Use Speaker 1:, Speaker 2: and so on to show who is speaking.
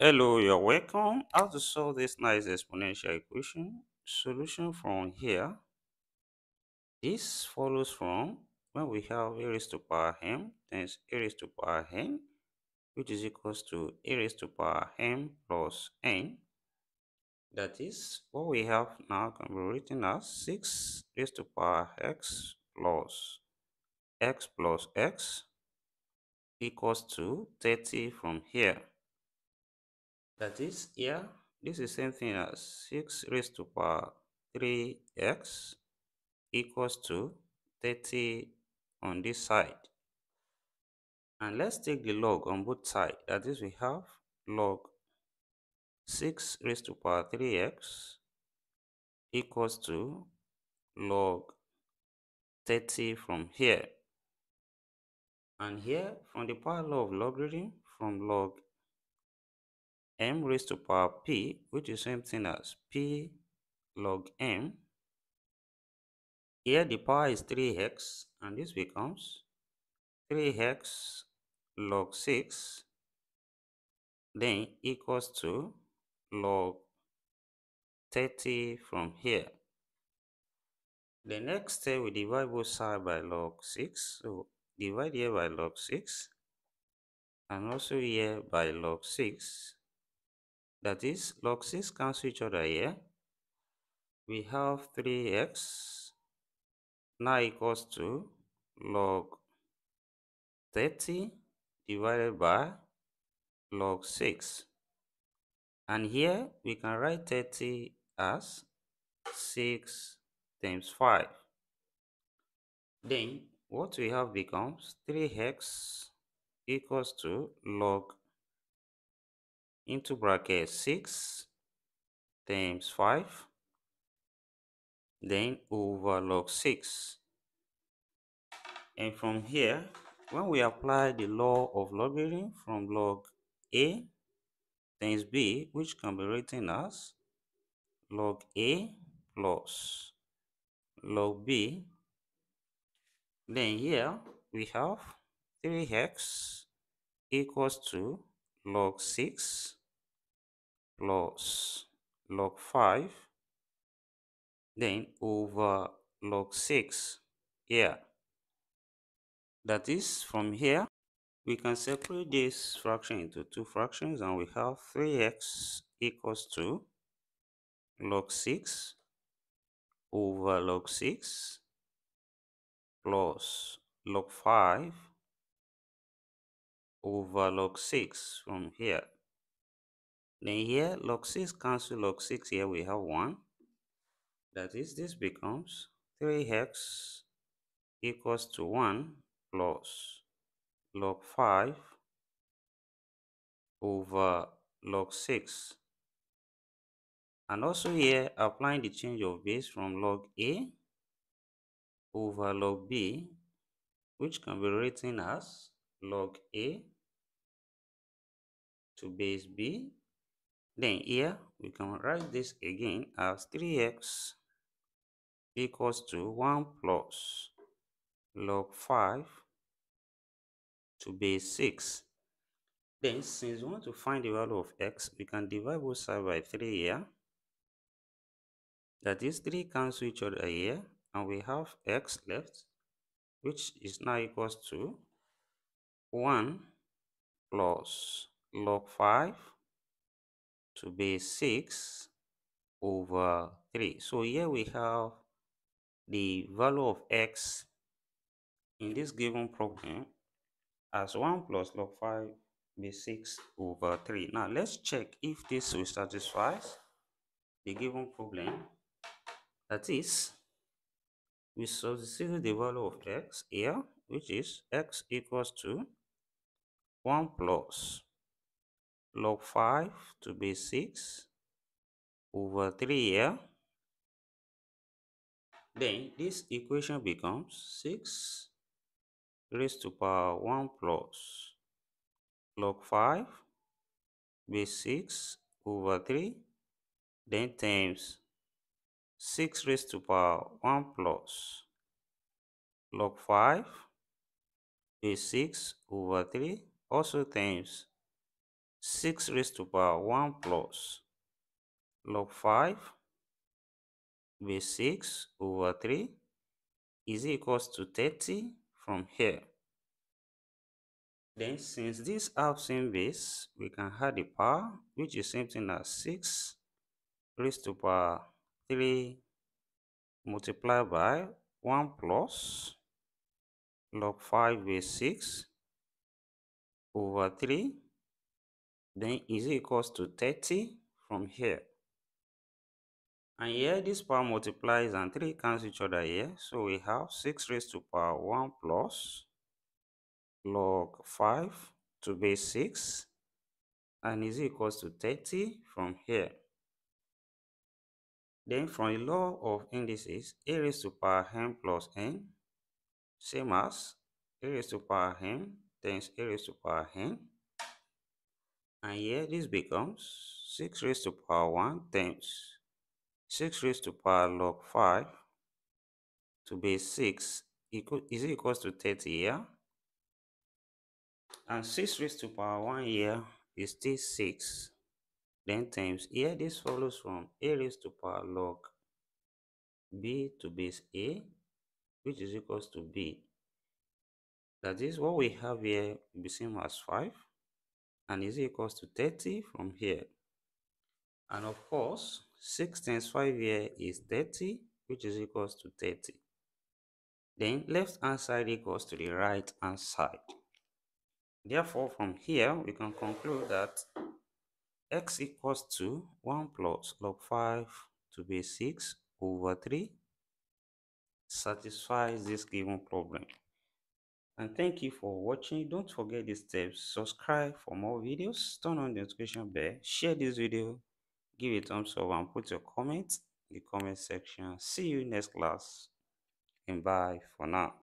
Speaker 1: Hello, you're welcome. How to solve this nice exponential equation? Solution from here. This follows from when we have a raised to power m times a raised to power n, which is equals to a raised to power m plus n. That is, what we have now can be written as 6 raised to power x plus x plus x equals to 30 from here. That is, here, this is same thing as 6 raised to power 3x equals to 30 on this side. And let's take the log on both sides. That is, we have log 6 raised to power 3x equals to log 30 from here. And here, from the power law of logarithm, from log m raised to power p, which is same thing as p log m. Here the power is 3x, and this becomes 3x log 6 then equals to log 30 from here. The next step we divide both sides by log 6. So divide here by log 6 and also here by log 6. That is, log 6 cancel each other here. We have 3x now equals to log 30 divided by log 6. And here we can write 30 as 6 times 5. Then what we have becomes 3x equals to log into bracket 6 times 5 then over log 6 and from here when we apply the law of logarithm from log a times b which can be written as log a plus log b then here we have 3x equals to log 6 plus log 5 then over log 6 here. That is from here we can separate this fraction into two fractions and we have 3x equals to log 6 over log 6 plus log 5 over log 6 from here. Then here log 6 cancel log 6 here we have 1 that is, this becomes 3x equals to 1 plus log 5 over log 6. And also here, applying the change of base from log A over log B, which can be written as log A to base B. Then here, we can write this again as 3x equals to 1 plus log 5 to base 6. Then, since we want to find the value of x, we can divide both sides by 3 here. That is 3 cancel each other here, and we have x left, which is now equals to 1 plus log 5 to base 6 over 3. So here we have the value of x in this given problem as 1 plus log 5 base 6 over 3. Now let's check if this will satisfy the given problem. That is, we substitute the value of x here, which is x equals to 1 plus log 5 to base 6 over 3 here then this equation becomes 6 raised to power 1 plus log 5 base 6 over 3 then times 6 raised to power 1 plus log 5 base 6 over 3 also times 6 raised to power 1 plus log 5 base 6 over 3 is equals to 30 from here. Then since this have same base, we can add the power which is same thing as 6 raised to power 3 multiplied by 1 plus log 5 base 6 over 3 then is it equals to 30 from here. And here this power multiplies and 3 cancel each other here. So we have 6 raised to power 1 plus log 5 to base 6 and is equals to 30 from here. Then from the law of indices, a raised to power m plus n, same as a raised to power m times a raised to power n. And here this becomes 6 raised to power 1 times 6 raised to power log 5 to base 6 equal, is equals to 30 here. And 6 raised to power 1 here is still 6. Then times here this follows from a raised to power log b to base a which is equals to b. That is what we have here will be same as 5 and is equals to 30 from here. And of course, 6 times 5 here is 30 which is equals to 30. Then left hand side equals to the right hand side. Therefore, from here, we can conclude that x equals to 1 plus log 5 to base 6 over 3 satisfies this given problem. And thank you for watching. Don't forget the steps. Subscribe for more videos. Turn on the notification bell. Share this video. Give it thumbs up and put your comments in the comment section. See you next class. And bye for now.